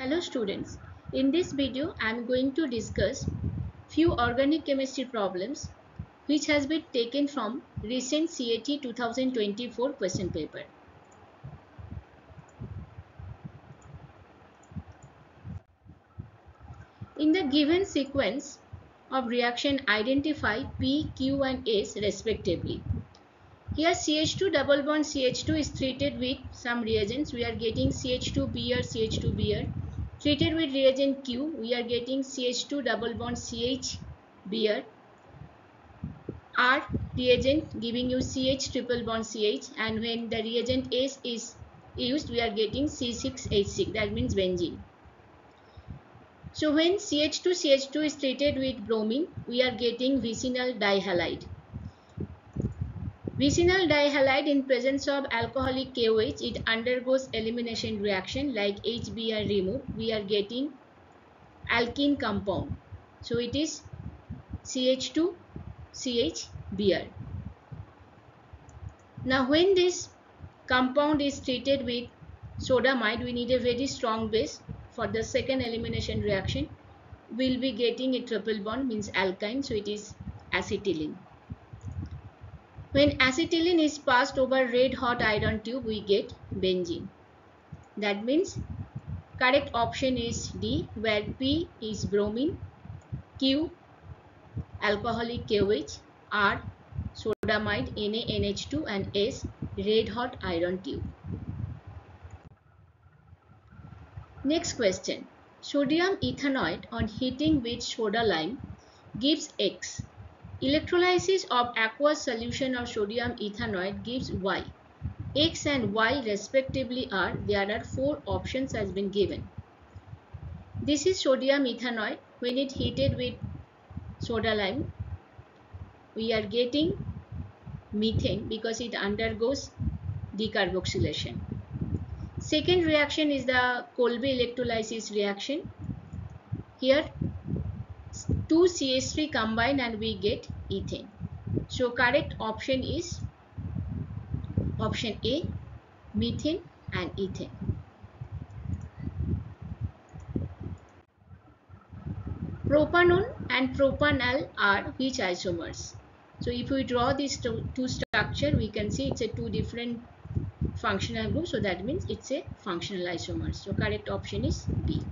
Hello students, in this video I am going to discuss few organic chemistry problems which has been taken from recent KCET 2024 question paper. In the given sequence of reaction identify P, Q and S respectively. Here CH2 double bond CH2 is treated with some reagents. We are getting CH2 Br, CH2 Br Treated with reagent Q, we are getting CH2 double bond CH Br. R reagent giving you CH triple bond CH and when the reagent S is used, we are getting C6H6 that means benzene. So when CH2 CH2 is treated with bromine, we are getting vicinal dihalide. Vicinal dihalide in presence of alcoholic KOH, it undergoes elimination reaction like HBr removed. We are getting alkene compound. So it is CH2 CHBr. Now when this compound is treated with sodamide, we need a very strong base. For the second elimination reaction, we'll be getting a triple bond means alkyne. So it is acetylene. When acetylene is passed over red hot iron tube, we get benzene. That means correct option is D where P is bromine, Q alcoholic KOH, R sodamide NaNH2 and S red hot iron tube. Next question. Sodium ethanoate on heating with soda lime gives X Electrolysis of aqueous solution of sodium ethanoate gives Y. X and Y respectively are, there are four options has been given. This is sodium ethanoate. When it heated with soda lime, we are getting methane because it undergoes decarboxylation. Second reaction is the Kolbe electrolysis reaction. Here 2 CH3 combine and we get ethane. So correct option is option A methane and ethane. Propanone and propanal are which isomers? So if we draw these two, two structure we can see it's a two different functional group so that means it's a functional isomer. So correct option is B.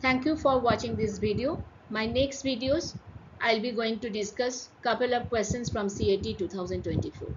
Thank you for watching this video. My next videos, I'll be going to discuss couple of questions from KCET 2024.